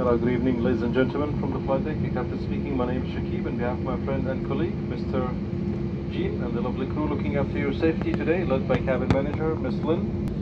Hello, good evening, ladies and gentlemen from the flight deck. Captain speaking. My name is Shakib, on behalf of my friend and colleague, Mr. Jean, and the lovely crew looking after your safety today, led by cabin manager, Miss Lynn.